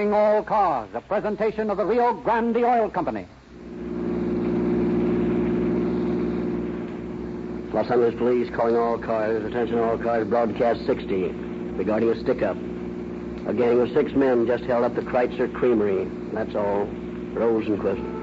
Calling all cars, a presentation of the Rio Grande Oil Company. Los Angeles Police calling all cars. Attention all cars. Broadcast 60 regarding a stick-up. A gang of six men just held up the Kreutzer Creamery. That's all. Rosenquist.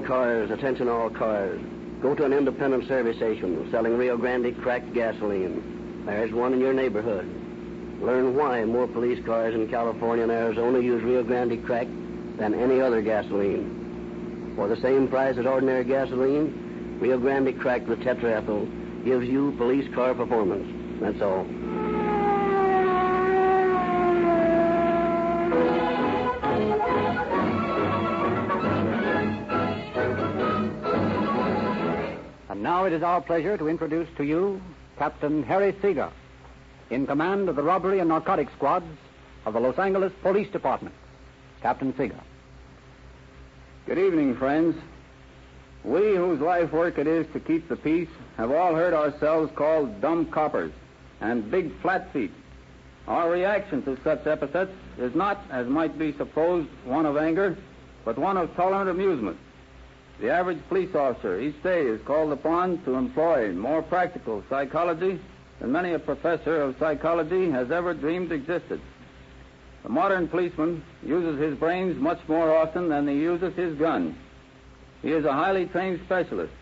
All cars, attention all cars. Go to an independent service station selling Rio Grande cracked gasoline. There's one in your neighborhood. Learn why more police cars in California and Arizona use Rio Grande crack than any other gasoline. For the same price as ordinary gasoline, Rio Grande cracked with tetraethyl gives you police car performance. That's all. And now it is our pleasure to introduce to you Captain Harry Seeger, in command of the robbery and narcotics squads of the Los Angeles Police Department. Captain Seeger. Good evening, friends. We whose life work it is to keep the peace have all heard ourselves called dumb coppers and big flat feet. Our reaction to such epithets is not, as might be supposed, one of anger, but one of tolerant amusement. The average police officer each day is called upon to employ more practical psychology than many a professor of psychology has ever dreamed existed. The modern policeman uses his brains much more often than he uses his gun. He is a highly trained specialist,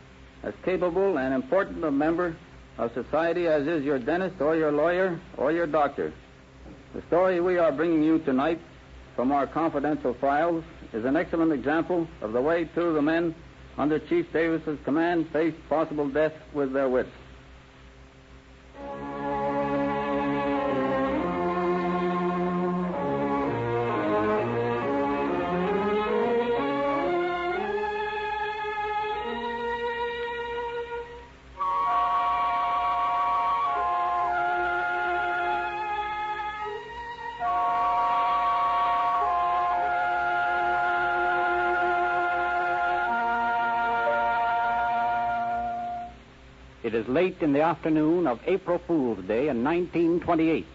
as capable and important a member of society as is your dentist or your lawyer or your doctor. The story we are bringing you tonight from our confidential files is an excellent example of the way two of the men under Chief Davis's command, faced possible death with their wits. Late in the afternoon of April Fool's Day in 1928.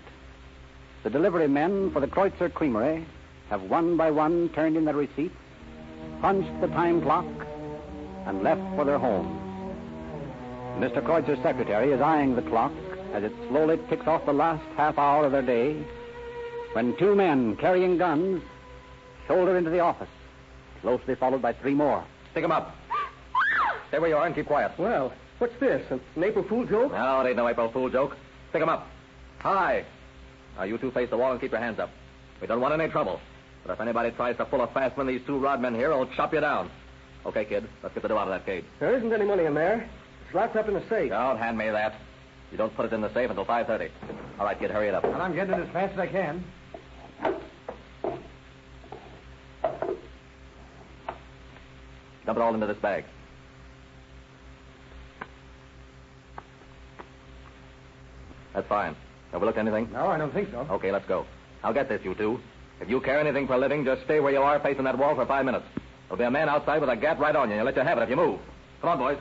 The delivery men for the Kreutzer Creamery have one by one turned in their receipts, punched the time clock, and left for their homes. Mr. Kreutzer's secretary is eyeing the clock as it slowly ticks off the last half hour of their day when two men carrying guns shoulder into the office, closely followed by three more. Stick 'em up. Stay where you are and keep quiet. Well, What's this? An April Fool joke? No, it ain't no April Fool joke. Pick 'em up. Hi. Now, you two face the wall and keep your hands up. We don't want any trouble. But if anybody tries to pull a fast one, these two rodmen here will chop you down. Okay, kid, let's get the dough out of that cage. There isn't any money in there. It's locked up in the safe. Don't hand me that. You don't put it in the safe until 5.30. All right, kid, hurry it up. And I'm getting it as fast as I can. Dump it all into this bag. That's fine. Overlooked anything? No, I don't think so. Okay, let's go. I'll get this, you two. If you care anything for a living, just stay where you are facing that wall for five minutes. There'll be a man outside with a gat right on you, he'll let you have it if you move. Come on, boys.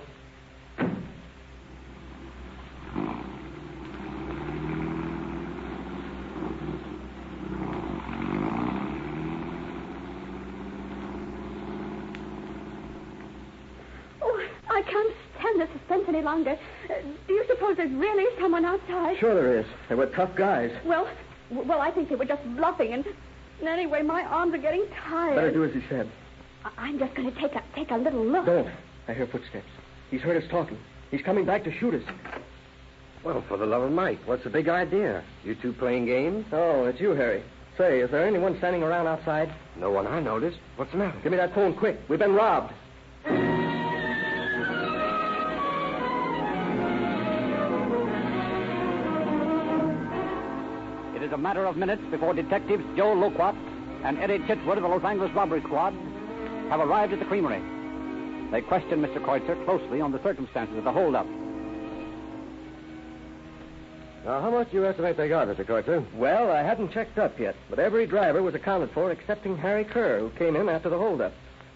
Oh, I can't stand the suspense any longer. Uh, do you suppose there's really someone? Sure there is. They were tough guys. Well, well, I think they were just bluffing, and anyway, my arms are getting tired. Better do as he said. I- am just going to take a take a little look. Don't. I hear footsteps. He's heard us talking. He's coming back to shoot us. Well, for the love of Mike, what's the big idea? You two playing games? Oh, it's you, Harry. Say, is there anyone standing around outside? No one I noticed. What's the matter? Give me that phone quick. We've been robbed. a matter of minutes before detectives Joe Loquat and Eddie Chitwood of the Los Angeles Robbery Squad have arrived at the creamery. They question Mr. Kreutzer closely on the circumstances of the holdup. Now, how much do you estimate they got, Mr. Kreutzer? Well, I hadn't checked up yet, but every driver was accounted for excepting Harry Kerr, who came in after the holdup.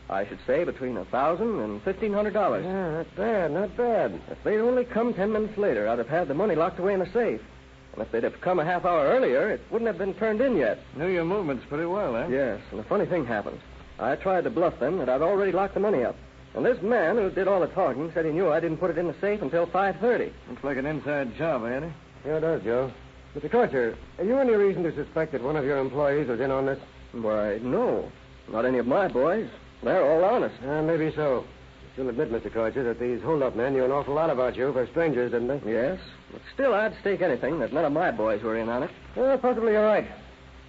I should say between a thousand and fifteen hundred dollars. Yeah, not bad, not bad. If they'd only come ten minutes later, I'd have had the money locked away in a safe. And if they'd have come a half hour earlier, it wouldn't have been turned in yet. Knew your movements pretty well, eh? Yes, and a funny thing happened. I tried to bluff them that I'd already locked the money up. And this man who did all the talking said he knew I didn't put it in the safe until 5.30. Looks like an inside job, Eddie. Yeah, it does, Joe. Mr. Kreutzer, have you any reason to suspect that one of your employees was in on this? Why, no. Not any of my boys. They're all honest. Uh, maybe so. You'll admit, Mr. Kreutzer, that these hold-up men knew an awful lot about you for strangers, didn't they? Yes, but still, I'd stake anything that none of my boys were in on it. Well, possibly you're right.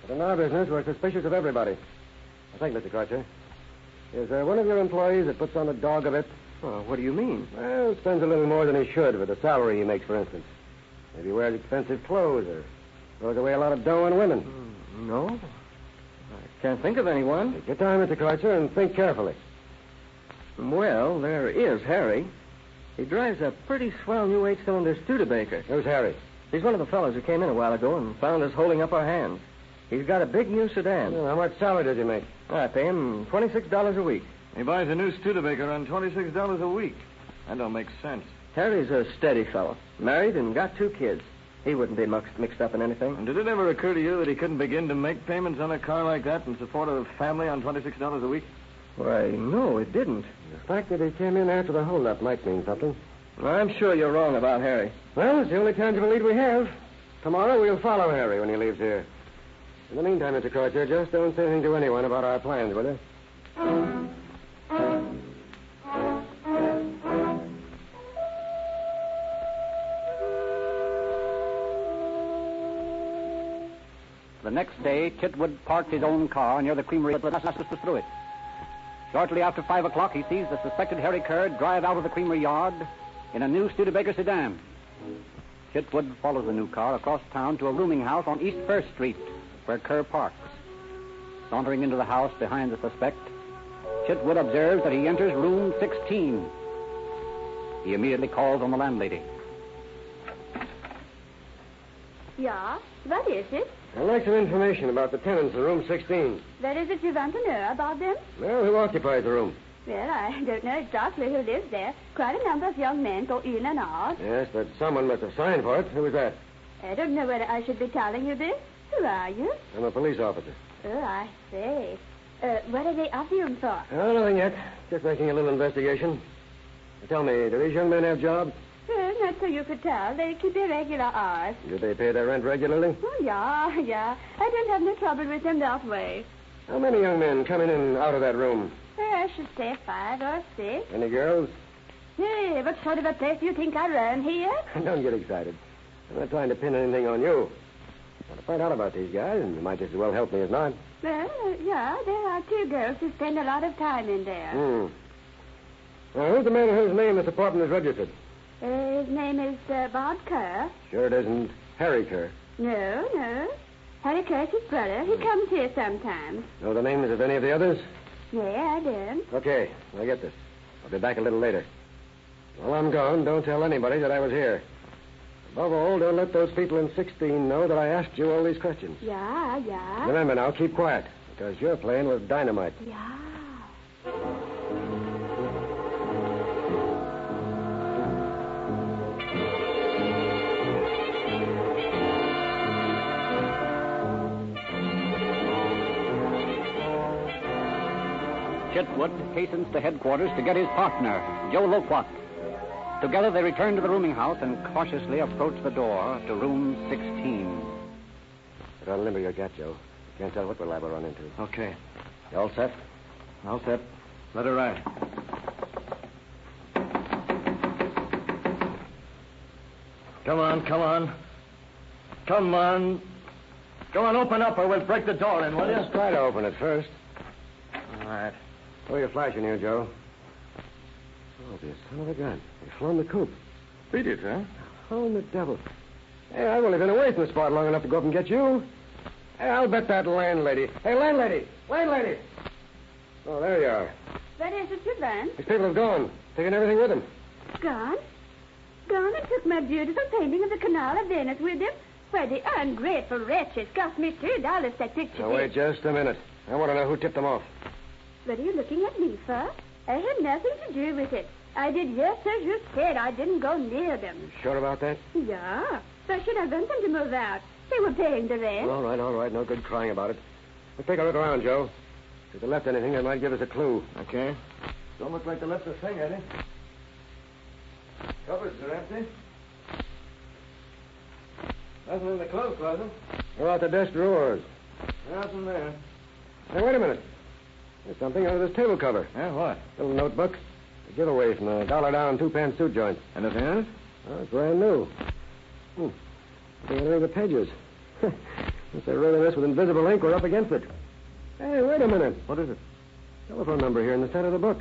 But in our business, we're suspicious of everybody. I think, Mr. Kreutzer, is there one of your employees that puts on a dog a bit? Oh, what do you mean? Well, spends a little more than he should with the salary he makes, for instance. Maybe wears expensive clothes or throws away a lot of dough on women. Hmm, No. I can't think of anyone. Take your time, Mr. Kreutzer, and think carefully. Well, there is Harry. He drives a pretty swell new eight-cylinder Studebaker. Who's Harry? He's one of the fellows who came in a while ago and found us holding up our hands. He's got a big new sedan. Well, how much salary does he make? I pay him twenty-six dollars a week. He buys a new Studebaker on twenty-six dollars a week. That don't make sense. Harry's a steady fellow, married and got two kids. He wouldn't be mixed, mixed up in anything. And did it ever occur to you that he couldn't begin to make payments on a car like that in support of a family on twenty-six dollars a week? Why, no, it didn't. The fact that he came in after the holdup might mean something. I'm sure you're wrong about Harry. Well, it's the only tangible lead we have. Tomorrow we'll follow Harry when he leaves here. In the meantime, Mr. Kreutzer, just don't say anything to anyone about our plans, will you? The next day, Chitwood parked his own car near the creamery but passes through it. Shortly after 5 o'clock, he sees the suspected Harry Kerr drive out of the creamery yard in a new Studebaker sedan. Chitwood follows the new car across town to a rooming house on East First Street, where Kerr parks. Sauntering into the house behind the suspect, Chitwood observes that he enters room 16. He immediately calls on the landlady. Yeah, what is it? I'd like some information about the tenants of room 16. What is it you want to know about them? Well, who occupies the room? Well, I don't know exactly who lives there. Quite a number of young men go in and out. Yes, but someone must have signed for it. Who was that? I don't know whether I should be telling you this. Who are you? I'm a police officer. Oh, I see. Uh, what are they after you for? Oh, nothing yet. Just making a little investigation. Tell me, do these young men have jobs? Well, not so you could tell. They keep their regular hours. Do they pay their rent regularly? Oh, yeah, yeah. I don't have no trouble with them that way. How many young men come in and out of that room? Well, I should say five or six. Any girls? Hey, what sort of a place do you think I run here? Don't get excited. I'm not trying to pin anything on you. I want to find out about these guys, and you might just as well help me as not. Well, uh, yeah, there are two girls who spend a lot of time in there. Hmm. Now, who's the man whose name this apartment is registered? Uh, his name is uh, Bob Kerr. Sure it isn't Harry Kerr. No, no. Harry Kerr's his brother. He comes here sometimes. Know the names of any of the others? Yeah, I do. Okay, I get this. I'll be back a little later. While I'm gone, don't tell anybody that I was here. Above all, don't let those people in 16 know that I asked you all these questions. Yeah, yeah. Remember now, keep quiet, because you're playing with dynamite. Yeah. Chitwood hastens to headquarters to get his partner, Joe Loquat. Together they return to the rooming house and cautiously approach the door to room 16. Put on limber your gat, Joe. Can't tell what we'll liable run into. Okay. You all set? All set. Let her ride. Come on, come on. Come on. Come on, open up or we'll break the door in, will you? Just try to open it first. All right. Throw your flash in here, Joe. Oh, the son of a gun. He's flown the coop. Beat it, huh? How in the devil? Hey, I've only been away from the spot long enough to go up and get you. Hey, I'll bet that landlady. Hey, landlady! Landlady! Oh, there you are. What is it, you van. These people have gone, taking everything with them. Gone? Gone and took my beautiful painting of the Canal of Venice with him? Why, the ungrateful wretches cost me two dollars that picture. Now, wait just a minute. I want to know who tipped them off. What are you looking at me for? I had nothing to do with it. I did just as you said. I didn't go near them. Sure about that? Yeah. Why should I want them to move out? They were paying the rent. All right, all right. No good crying about it. Let's take a look around, Joe. If they left anything, that might give us a clue. Okay. Don't look like they left a thing, Eddie. Eh? Cupboards are empty. Nothing in the clothes closet. What about the desk drawers? Nothing there. Hey, wait a minute. There's something under this table cover. Yeah, what? Little notebook. A giveaway from a dollar down two pan suit joint. Anything in it? Oh, it's brand new. Hmm. Look at the pages. Since they wrote this with invisible ink, we're up against it. Hey, wait a minute. What is it? Telephone number here in the center of the book.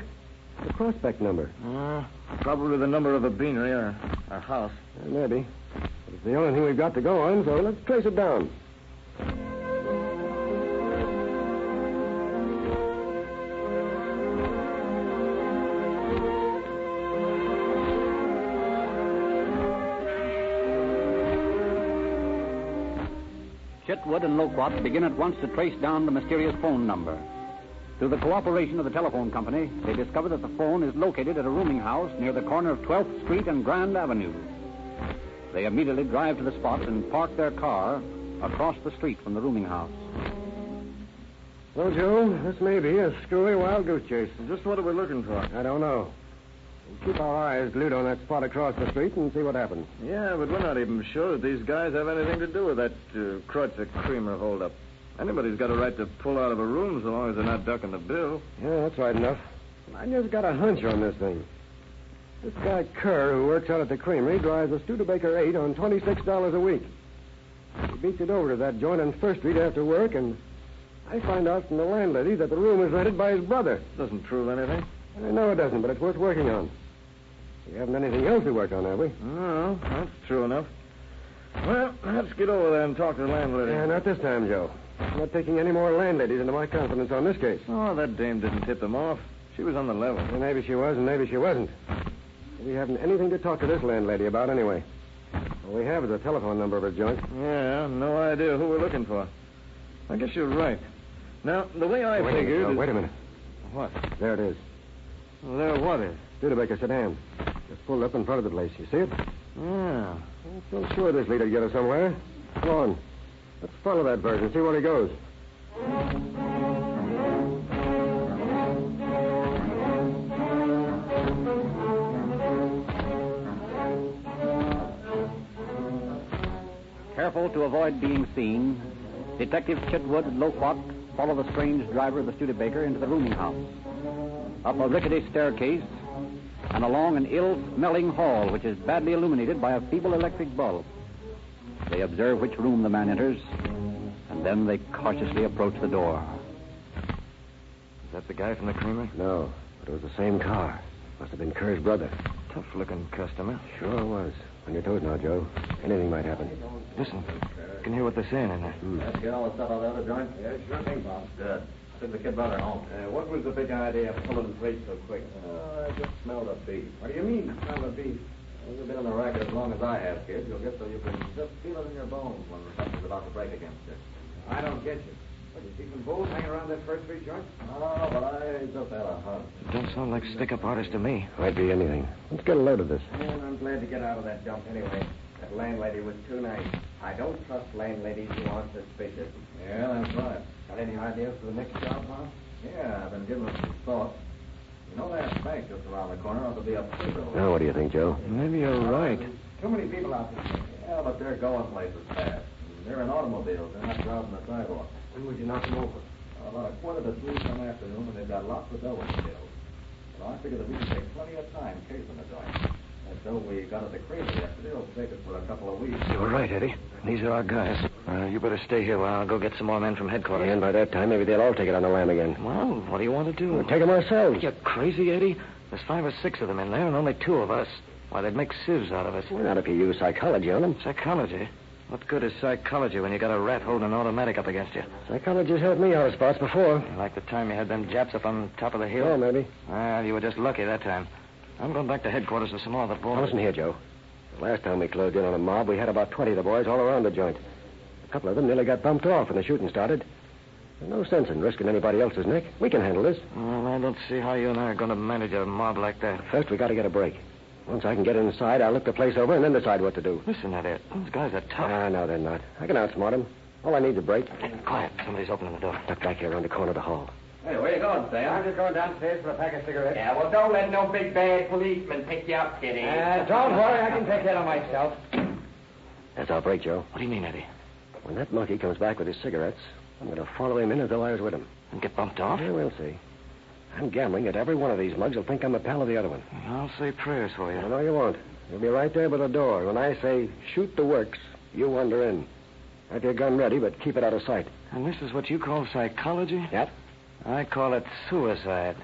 The prospect number. Uh, probably the number of the beanery or a house. Uh, maybe. But it's the only thing we've got to go on, so let's trace it down. Chitwood and Loquat begin at once to trace down the mysterious phone number. Through the cooperation of the telephone company, they discover that the phone is located at a rooming house near the corner of 12th Street and Grand Avenue. They immediately drive to the spot and park their car across the street from the rooming house. Well, Joe, this may be a screwy wild goose chase. Just what are we looking for? I don't know. We'll keep our eyes glued on that spot across the street and see what happens. Yeah, but we're not even sure that these guys have anything to do with that uh, Kreutzer Creamer holdup. Anybody's got a right to pull out of a room so long as they're not ducking the bill. Yeah, that's right enough. I just got a hunch on this thing. This guy Kerr, who works out at the creamery, drives a Studebaker 8 on $26 a week. He beats it over to that joint on First Street after work, and I find out from the landlady that the room is rented by his brother. Doesn't prove anything. I know it doesn't, but it's worth working on. We haven't anything else to work on, have we? No, that's true enough. Well, let's get over there and talk to the landlady. Yeah, not this time, Joe. I'm not taking any more landladies into my confidence on this case. Oh, that dame didn't tip them off. She was on the level. Well, maybe she was, and maybe she wasn't. We haven't anything to talk to this landlady about anyway. All we have is a telephone number of her joint. Yeah, no idea who we're looking for. I guess you're right. Now, the way I wait, a figured. is... Wait a minute. What? There it is. Well, there what is? Studebaker sedan. Just pulled up in front of the place. You see it? Yeah. I'm still sure this lead will get us somewhere. Come on. Let's follow that version, see where he goes. Careful to avoid being seen, Detective Chitwood and Loquat follow the strange driver of the Studebaker into the rooming house. Up a rickety staircase and along an ill-smelling hall which is badly illuminated by a feeble electric bulb. They observe which room the man enters, and then they cautiously approach the door. Is that the guy from the creamery? No, but it was the same car. Must have been Kerr's brother. Tough looking customer. Sure was. On your toes now, Joe. Anything might happen. Listen, you can hear what they're saying in there. Hmm. Let's get all the stuff out of the other joint? Yeah, sure thing, Bob. Good. Took the kid brother home. Uh, what was the big idea of pulling freight so quick? Oh, I just smelled a beef. What do you mean, smell a beef? Well, you've been on the racket as long as I have, kid. You'll get so you can just feel it in your bones when something's about to break against you. I don't get you. What, you see some bulls hanging around that First Street joint? Oh, but I just had a hunch. It don't sound like stick-up artist to me. Might be anything. Let's get a load of this. Man, I'm glad to get out of that dump anyway. That landlady was too nice. I don't trust landladies who aren't suspicious. Yeah, that's right. Got any ideas for the next job, Bob? Yeah, I've been giving it some thought. You know that bank just around the corner ought to be a pseudo. Now, what do you think, Joe? Maybe you're right. Too many people out there. Yeah, but they're going places fast. They're in automobiles. They're not driving the sidewalk. When would you knock them over? About a quarter to three some afternoon, and they've got lots of dough in the bills. Well, I figure that we can take plenty of time casing the joint. That dough we got at the creamery yesterday will take us for a couple of weeks. You're right, Eddie. These are our guys. Uh, you better stay here while I'll go get some more men from headquarters. And by that time, maybe they'll all take it on the lam again. Well, what do you want to do? We'll take them ourselves. You're crazy, Eddie? There's five or six of them in there, and only two of us. Why, they'd make sieves out of us. Well, not if you use psychology on them. Psychology? What good is psychology when you got a rat holding an automatic up against you? Psychology's helped me out of spots before. Like the time you had them Japs up on top of the hill? Oh, maybe. Well, you were just lucky that time. I'm going back to headquarters with some more of the Now, boys. listen here, Joe. The last time we closed in on a mob, we had about 20 of the boys all around the joint. A couple of them nearly got bumped off when the shooting started. There's no sense in risking anybody else's neck. We can handle this. Well, I don't see how you and I are going to manage a mob like that. First, we got to get a break. Once I can get inside, I'll look the place over and then decide what to do. Listen, Eddie. Those guys are tough. Ah, no, they're not. I can outsmart them. All I need is a break. Quiet. Somebody's opening the door. Duck back here around the corner of the hall. Hey, where you going, Sam? I'm just going downstairs for a pack of cigarettes. Yeah, well, don't let no big bad policeman pick you up, Kitty. Uh, don't worry, I can take care of myself. That's our break, Joe. What do you mean, Eddie? When that monkey comes back with his cigarettes, I'm going to follow him in as though I was with him. And get bumped off? Yeah, we'll see. I'm gambling that every one of these mugs will think I'm a pal of the other one. I'll say prayers for you. I know you won't. You'll be right there by the door. When I say shoot the works, you wander in. Have your gun ready, but keep it out of sight. And this is what you call psychology? Yep. I call it suicide.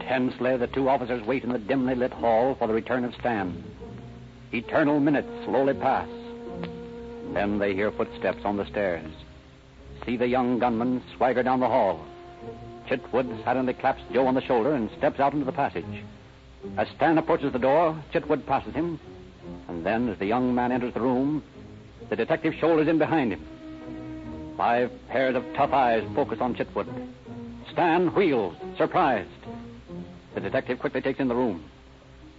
Tensely, the two officers wait in the dimly lit hall for the return of Stan. Eternal minutes slowly pass. Then they hear footsteps on the stairs. See the young gunman swagger down the hall. Chitwood suddenly claps Joe on the shoulder and steps out into the passage. As Stan approaches the door, Chitwood passes him. And then, as the young man enters the room, the detective shoulders in behind him. Five pairs of tough eyes focus on Chitwood. Stan wheels, surprised. The detective quickly takes in the room.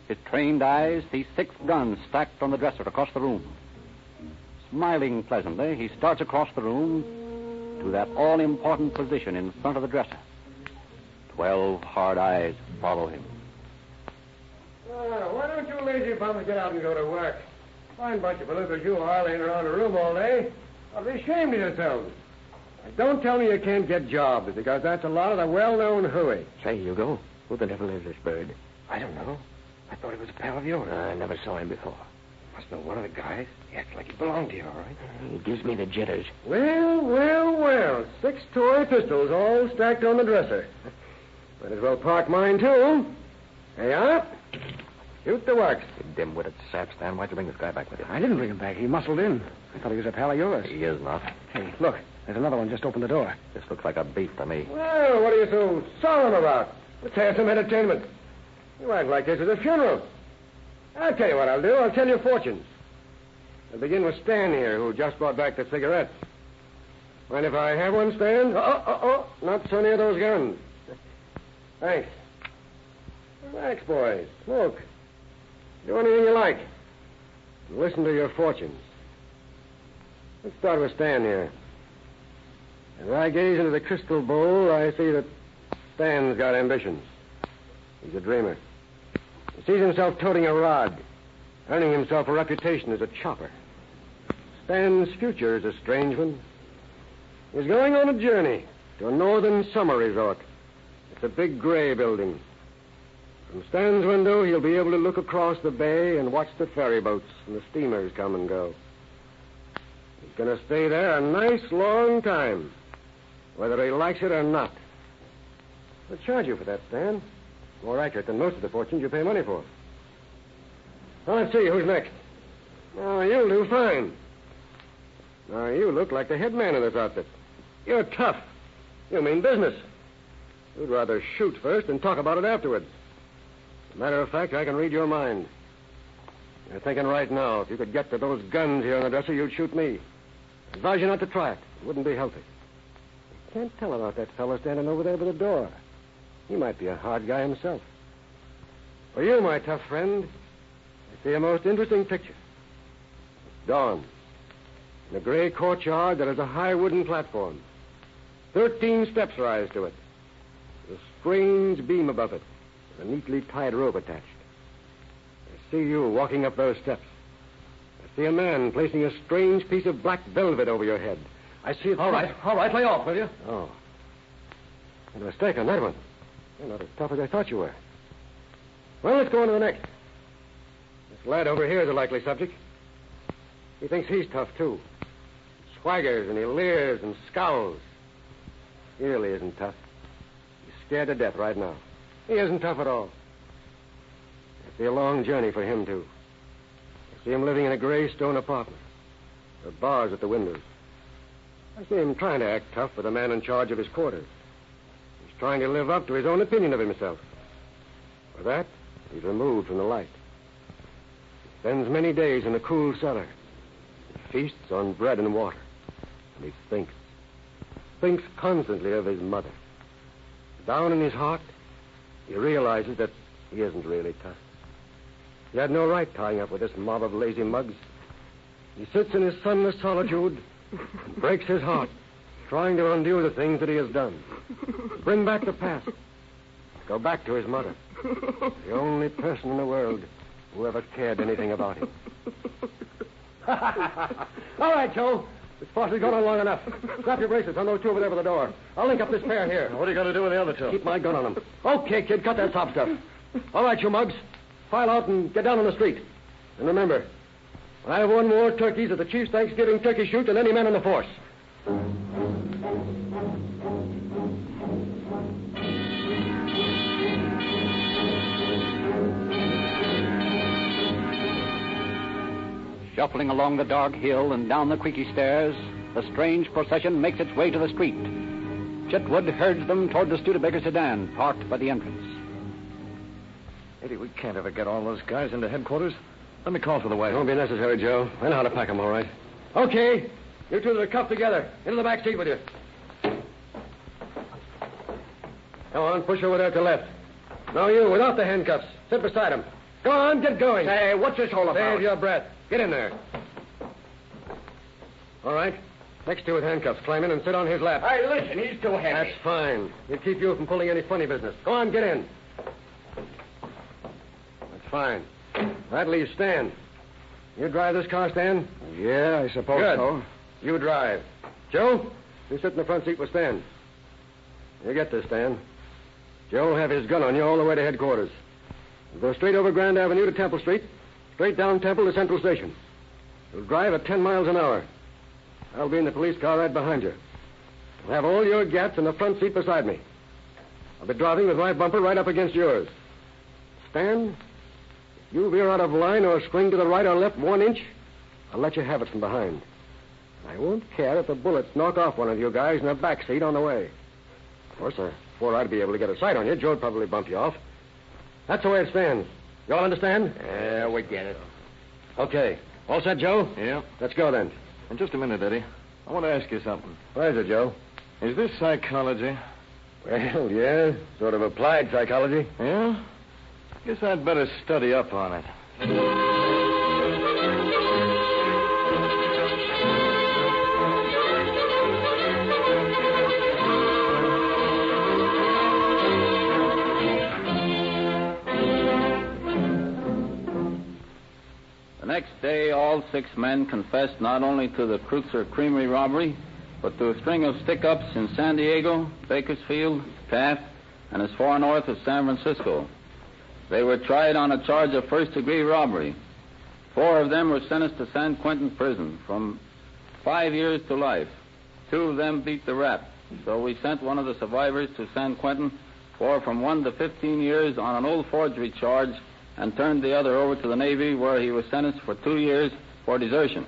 His trained eyes see six guns stacked on the dresser across the room. Smiling pleasantly, he starts across the room to that all important position in front of the dresser. Twelve hard eyes follow him. Uh, why don't you lazy bums get out and go to work? Fine bunch of believers you are laying around the room all day. I'll be ashamed of yourselves. And Don't tell me you can't get jobs, because that's a lot of the well-known hooey. Say, Hugo, who the devil is this bird? I don't know. I thought he was a pal of yours. I never saw him before. Must know one of the guys. He acts like he belonged to you, all right. Uh, he gives me the jitters. Well, well, well. Six toy pistols all stacked on the dresser. Might as well park mine, too. Hey, up. Shoot the works. You dim-witted sap, Stan. Why'd you bring this guy back with you? I didn't bring him back. He muscled in. I thought he was a pal of yours. He is not. Hey, look. There's another one just opened the door. This looks like a beef to me. Well, what are you so solemn about? Let's have some entertainment. You act like this is a funeral. I'll tell you what I'll do. I'll tell you fortunes. I'll begin with Stan here, who just brought back the cigarettes. Mind if I have one, Stan? Oh, oh, oh, not so near those guns. Thanks. Relax, boys. Smoke. Do anything you like. And Listen to your fortunes. Let's start with Stan here. As I gaze into the crystal bowl, I see that Stan's got ambitions. He's a dreamer. He sees himself toting a rod, earning himself a reputation as a chopper. Stan's future is a strange one. He's going on a journey to a northern summer resort. It's a big gray building. From Stan's window, he'll be able to look across the bay and watch the ferry boats and the steamers come and go. He's going to stay there a nice long time, whether he likes it or not. They'll charge you for that, Stan. More accurate than most of the fortunes you pay money for. Let's see, who's next? Oh, you'll do fine. Now, you look like the head man of this outfit. You're tough. You mean business. You'd rather shoot first and talk about it afterwards. As a matter of fact, I can read your mind. You're thinking right now, if you could get to those guns here on the dresser, you'd shoot me. I advise you not to try it. It wouldn't be healthy. You can't tell about that fellow standing over there by the door. He might be a hard guy himself. For you, my tough friend, I see a most interesting picture. It's dawn. In a gray courtyard, there is a high wooden platform. Thirteen steps rise to it. Strange beam above it, with a neatly tied rope attached. I see you walking up those steps. I see a man placing a strange piece of black velvet over your head. I see it. All right, all right, lay off, will you? Oh. A mistake on that one. You're not as tough as I thought you were. Well, let's go on to the next. This lad over here is a likely subject. He thinks he's tough, too. Swaggers and he leers and scowls. He really isn't tough. Scared to death right now. He isn't tough at all. It'll be a long journey for him, too. I see him living in a gray stone apartment. There are bars at the windows. I see him trying to act tough with the man in charge of his quarters. He's trying to live up to his own opinion of himself. For that, he's removed from the light. Spends many days in a cool cellar. He feasts on bread and water. And he thinks. Thinks constantly of his mother. Down in his heart, he realizes that he isn't really tough. He had no right tying up with this mob of lazy mugs. He sits in his sunless solitude and breaks his heart, trying to undo the things that he has done. Bring back the past. Go back to his mother. The only person in the world who ever cared anything about him. All right, Joe. This farce has gone on long enough. Strap your braces on those two over there by the door. I'll link up this pair here. What are you going to do with the other two? Keep my gun on them. Okay, kid, cut that top stuff. All right, you mugs. File out and get down on the street. And remember, I have won more turkeys at the Chief's Thanksgiving turkey shoot than any man in the force. Shuffling along the dark hill and down the creaky stairs, the strange procession makes its way to the street. Chitwood herds them toward the Studebaker sedan parked by the entrance. Eddie, we can't ever get all those guys into headquarters. Let me call for the wagon. Won't be necessary, Joe. I know how to pack them all right. Okay. You two that are cuffed together. Into the back seat with you. Come on, push over there to the left. No, you, without the handcuffs. Sit beside him. Go on, get going. Say, what's this all about? Save your breath. Get in there. All right. Next to with handcuffs. Climb in and sit on his lap. Hey, listen, he's too heavy. That's fine. It'll keep you from pulling any funny business. Go on, get in. That's fine. That leaves Stan. You drive this car, Stan? Yeah, I suppose Good. so. You drive. Joe, you sit in the front seat with Stan. You get this, Stan. Joe will have his gun on you all the way to headquarters. You'll go straight over Grand Avenue to Temple Street, straight down Temple to Central Station. You'll drive at 10 miles an hour. I'll be in the police car right behind you. You'll have all your gats in the front seat beside me. I'll be driving with my bumper right up against yours. Stan, if you veer out of line or swing to the right or left one inch, I'll let you have it from behind. I won't care if the bullets knock off one of you guys in the back seat on the way. Of course, uh, before I'd be able to get a sight on you, Joe'd probably bump you off. That's the way it stands. You all understand? Yeah, we get it. Okay. All set, Joe? Yeah. Let's go then. In just a minute, Eddie. I want to ask you something. What is it, Joe? Is this psychology? Well, yeah. Sort of applied psychology. Yeah? Guess I'd better study up on it. All six men confessed not only to the Kreutzer Creamery robbery, but to a string of stick ups in San Diego, Bakersfield, Taft, and as far north as San Francisco. They were tried on a charge of first degree robbery. Four of them were sentenced to San Quentin prison from five years to life. Two of them beat the rap, so we sent one of the survivors to San Quentin for from one to 15 years on an old forgery charge and turned the other over to the Navy, where he was sentenced for two years for desertion.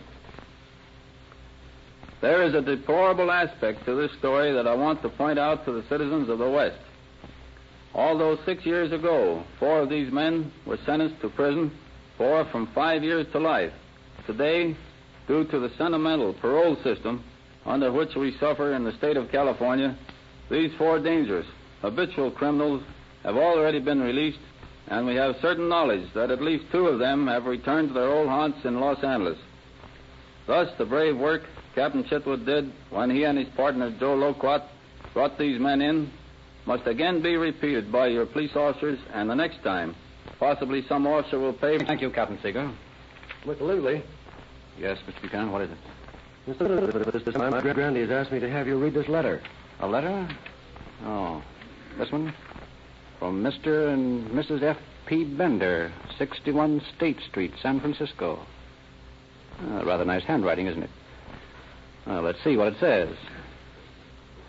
There is a deplorable aspect to this story that I want to point out to the citizens of the West. Although six years ago, four of these men were sentenced to prison, four from five years to life, today, due to the sentimental parole system under which we suffer in the state of California, these four dangerous, habitual criminals have already been released and we have certain knowledge that at least two of them have returned to their old haunts in Los Angeles. Thus, the brave work Captain Chitwood did when he and his partner Joe Loquat brought these men in must again be repeated by your police officers, and the next time, possibly some officer will pay. Thank you, Captain Seeger. Mr. Lively. Yes, Mr. Buchanan, what is it? Mr. This time, my Grandy has asked me to have you read this letter. A letter? Oh, this one? From Mr. and Mrs. F. P. Bender, 61 State Street, San Francisco. Uh, rather nice handwriting, isn't it? Uh, let's see what it says.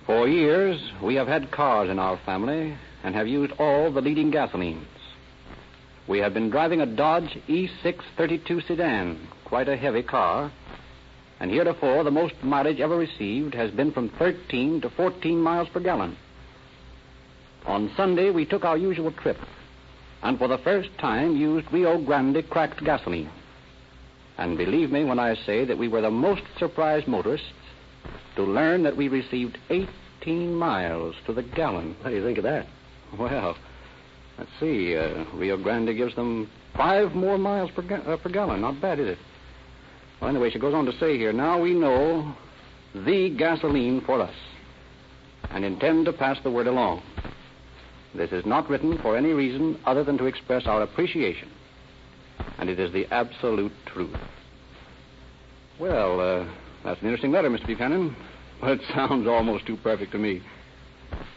For years, we have had cars in our family and have used all the leading gasolines. We have been driving a Dodge E632 sedan, quite a heavy car, and heretofore the most mileage ever received has been from 13 to 14 miles per gallon. On Sunday, we took our usual trip, and for the first time used Rio Grande cracked gasoline. And believe me when I say that we were the most surprised motorists to learn that we received 18 miles to the gallon. What do you think of that? Well, let's see. Uh, Rio Grande gives them five more miles per, ga- uh, per gallon. Not bad, is it? Well, anyway, she goes on to say here now we know the gasoline for us and intend to pass the word along. This is not written for any reason other than to express our appreciation, and it is the absolute truth. Well, uh, that's an interesting letter, Mr. Buchanan, but it sounds almost too perfect to me.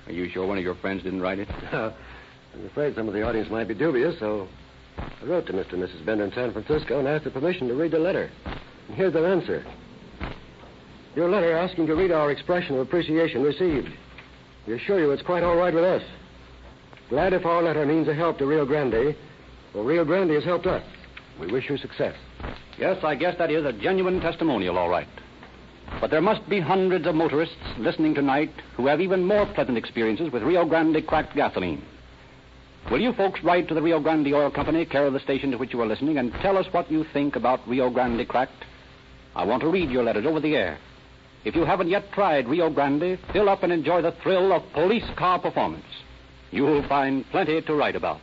Are you sure one of your friends didn't write it? I'm afraid some of the audience might be dubious, so I wrote to Mr. and Mrs. Bender in San Francisco and asked for permission to read the letter. And here's their answer. Your letter asking to read our expression of appreciation received. We assure you it's quite all right with us. Glad if our letter means a help to Rio Grande, for Rio Grande has helped us. We wish you success. Yes, I guess that is a genuine testimonial, all right. But there must be hundreds of motorists listening tonight who have even more pleasant experiences with Rio Grande cracked gasoline. Will you folks write to the Rio Grande Oil Company, care of the station to which you are listening, and tell us what you think about Rio Grande cracked? I want to read your letters over the air. If you haven't yet tried Rio Grande, fill up and enjoy the thrill of police car performance. You'll find plenty to write about.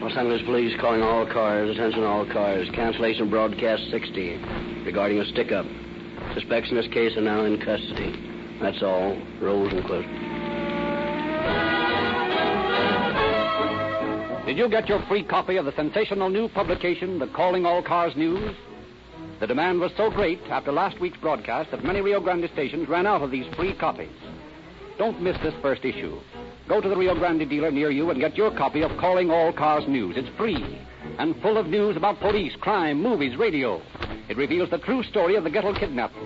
Los Angeles Police calling all cars. Attention all cars. Cancellation broadcast 60 regarding a stick-up. Suspects in this case are now in custody. That's all. Rolls and close. Did you get your free copy of the sensational new publication, The Calling All Cars News? The demand was so great after last week's broadcast that many Rio Grande stations ran out of these free copies. Don't miss this first issue. Go to the Rio Grande dealer near you and get your copy of Calling All Cars News. It's free and full of news about police, crime, movies, radio. It reveals the true story of the ghetto kidnapping.